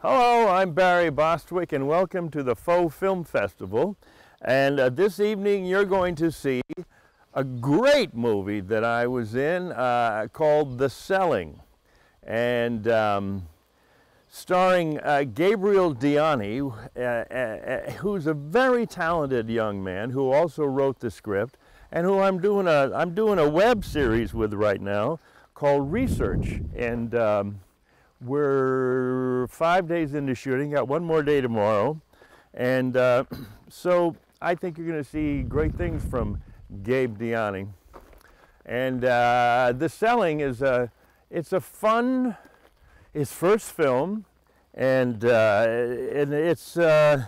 Hello, I'm Barry Bostwick, and welcome to the Faux Film Festival. And uh, this evening, you're going to see a great movie that I was in uh, called The Selling, and um, starring uh, Gabriel Diani, uh, uh, uh, who's a very talented young man who also wrote the script, and who I'm doing a I'm doing a web series with right now called Research, and. Um, we're five days into shooting, got one more day tomorrow. And uh, so I think you're going to see great things from Gabe Diani. And uh, The Selling is a, it's a fun, his first film. And, uh, and it's, uh,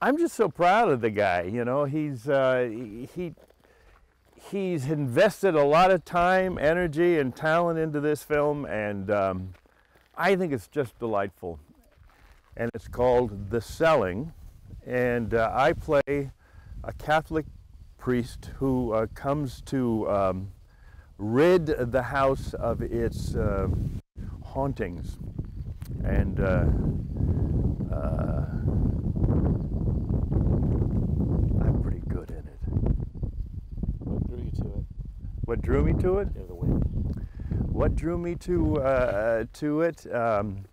I'm just so proud of the guy, you know, he's, uh, he, he's invested a lot of time, energy, and talent into this film, and um, I think it's just delightful. And it's called The Selling, and uh, I play a Catholic priest who uh, comes to um, rid the house of its uh, hauntings. And uh, uh, I'm pretty good in it. What drew you to it? What drew me to it? Yeah, the wind. What drew me to uh, to it? Um,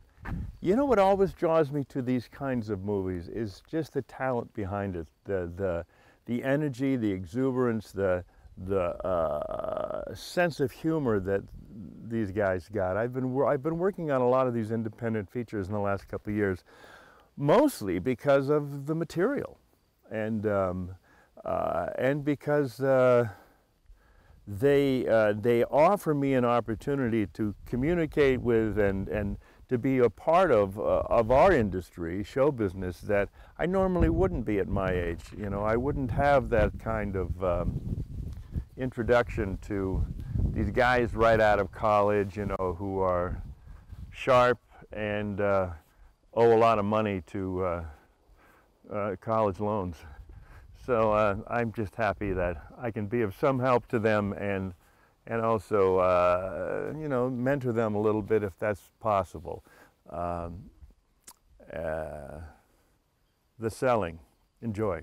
you know what always draws me to these kinds of movies is just the talent behind it, the the the energy, the exuberance, the the uh, sense of humor that these guys got. I've been I've been working on a lot of these independent features in the last couple of years, mostly because of the material, and um, uh, and because uh, they, uh, they offer me an opportunity to communicate with and, and to be a part of, uh, of our industry, show business, that I normally wouldn't be at my age. You know, I wouldn't have that kind of um, introduction to these guys right out of college, you know, who are sharp and uh, owe a lot of money to uh, uh, college loans. So uh, I'm just happy that I can be of some help to them and, and also, uh, you know, mentor them a little bit if that's possible. Um, uh, the selling. Enjoy.